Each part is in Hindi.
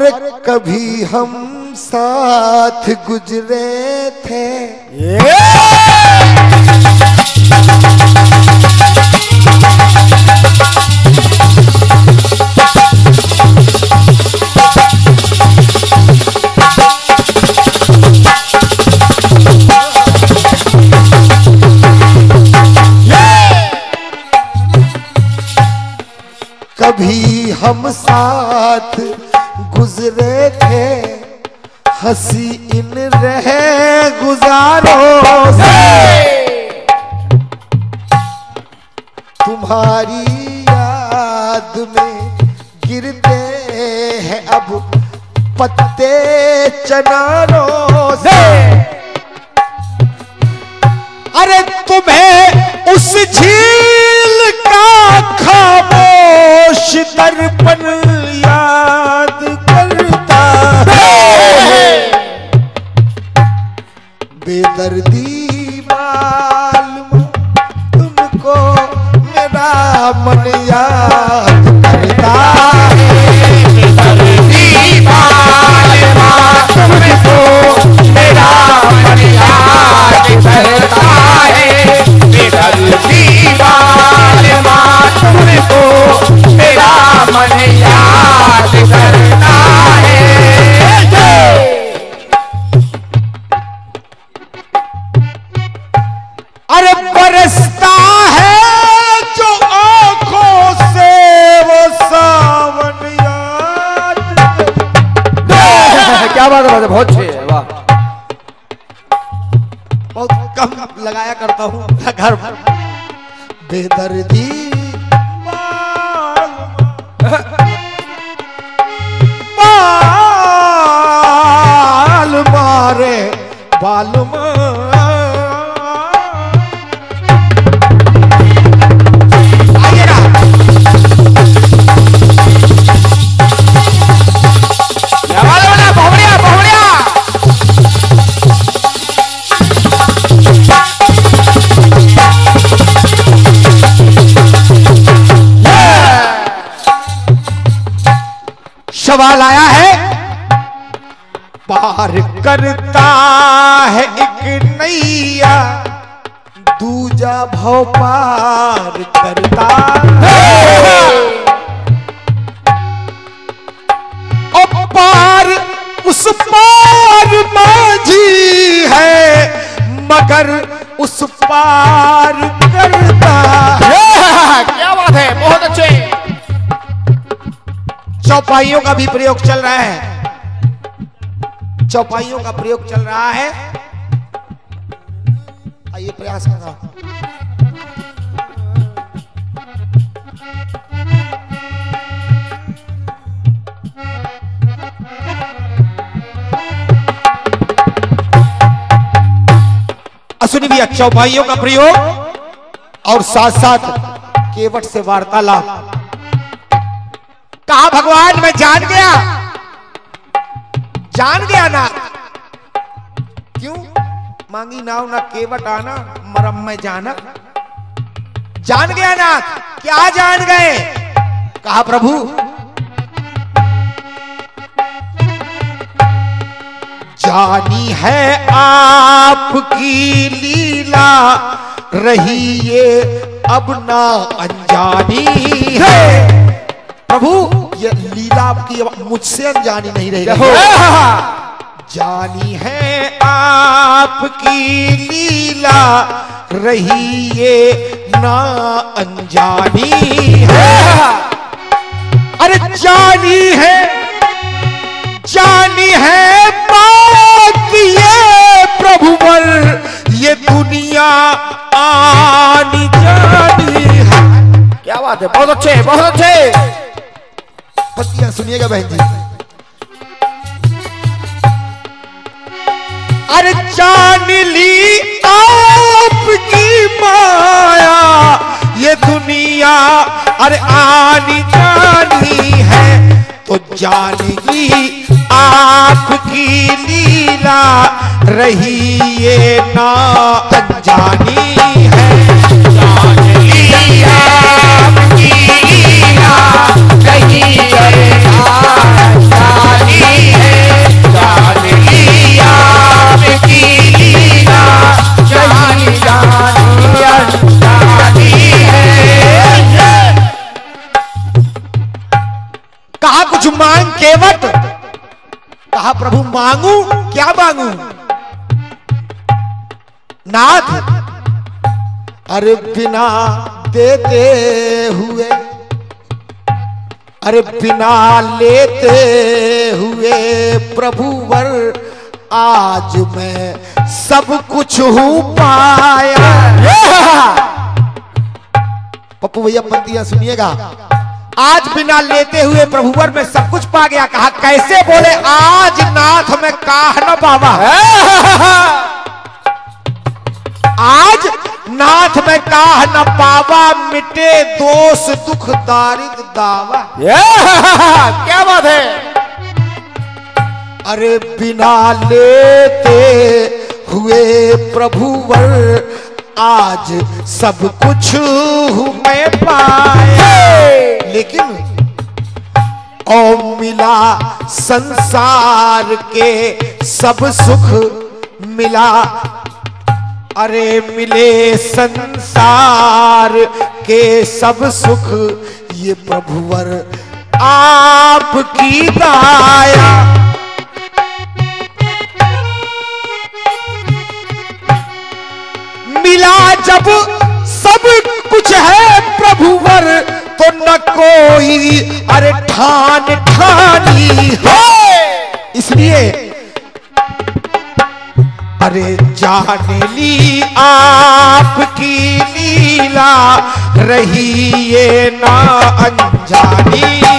अरे कभी हम साथ गुजरे थे। कभी हम साथ गुजरे थे, हसी इन रहे गुजारो से। तुम्हारी याद में गिरते हैं अब पत्ते चनारों से। अरे तुम्हें उस झील का खामोश दर्पण घर। बेदर्दी। बाल मारे। बाल करता है एक नैया दूजा भव पार करता। है पार उस पार माझी है मगर उस पार करता। है क्या बात है? बहुत अच्छे। चौपाइयों का भी प्रयोग चल रहा है। चौपाइयों का प्रयोग चल रहा है। आइए प्रयास कर रहा हूँ। असुनी भी चौपाइयों का प्रयोग और साथ साथ केवट से वार्तालाप। कहा भगवान मैं जान गया? जान गया ना? क्यों? मांगी नाव ना केवट आना, मरम में जाना। जान गया ना? क्या जान गए? कहा प्रभु? जानी है आपकी लीला, रही ये अब ना अनजानी। है! प्रभु! ये लीला आपकी मुझसे अनजानी नहीं रही जानी है आपकी लीला रही ये ना अनजानी है। अरे जानी है जानी है बात ये प्रभु पर ये दुनिया आनी जानी है। क्या बात है? बहुत अच्छे बहुत अच्छे। पतियाँ सुनिएगा बहन जी। अरे जान ली आपकी माया, ये दुनिया, अरे आनी जानी है तो जानेगी आपकी लीला, रही ये ना अनजानी है। कहा, प्रभु, मांगू, क्या मांगू? नाथ, अरे बिना देते हुए, अरे बिना लेते हुए प्रभु वर, आज मैं सब कुछ हूँ पाया। पप्पू भैया पंक्तियाँ सुनिएगा। आज बिना लेते हुए प्रभुवर में सब कुछ पा गया। कहा कैसे बोले आज नाथ में काह न बाबा आज नाथ में काह न पावा मिटे दोष दुख दारिद दावा। क्या बात है? अरे बिना लेते हुए प्रभुवर आज सब कुछ मैं पाया लेकिन ओ मिला संसार के सब सुख मिला। अरे मिले संसार के सब सुख ये प्रभुवर आपकी दाया। मिला जब सब कुछ है प्रभुवर तो न कोई अरे ठान ठानी है। इसलिए अरे जान ली आपकी लीला रही ये ना अनजानी।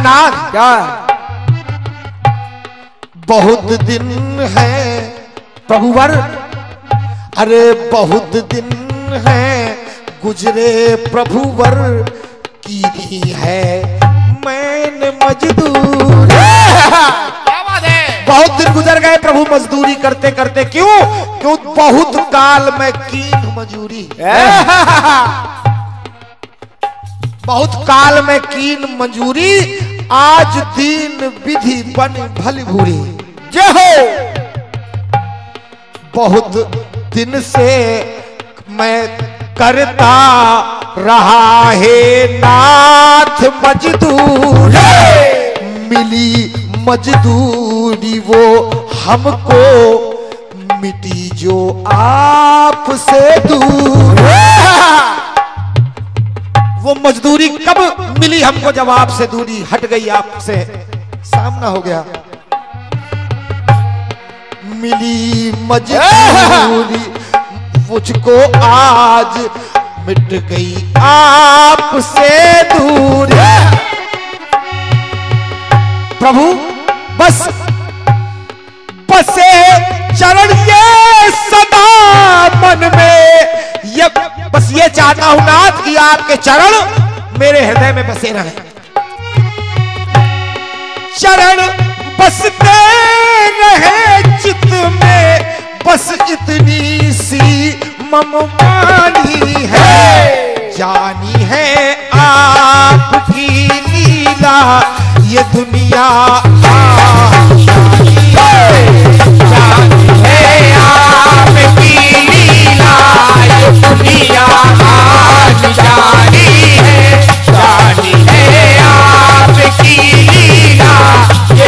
ने क्या? बहुत दिन है। प्रभुवर। अरे बहुत दिन है। गुजरे प्रभुवर की है मैंने मजदूर। है बहुत दिन गुजर गए प्रभु मजदूरी करते करते। क्यों? क्यों? बहुत काल में कीन मजूरी। बहुत काल में कीन मजूरी, आज दीन विधि बन भली भूरी। जय हो! बहुत दिन से मैं करता रहा है नाथ मजदूर। मिली मजदूरी वो हमको मिटी जो आपसे दूर। वो मजदूरी कब मिली हमको जब आपसे दूरी हट गई आपसे। सामना हो गया। मिली मजदूरी, मुझको आज मिट गई आपसे दूर। प्रभु, बस, बसे चरण ये आपके चरण मेरे हृदय में बसे रहे। चरण बसते रहे चित में, बस इतनी सी मममानी है। जानी है आपकी लीला, ये दुनिया जानी है आपकी लीला, ये दुनिया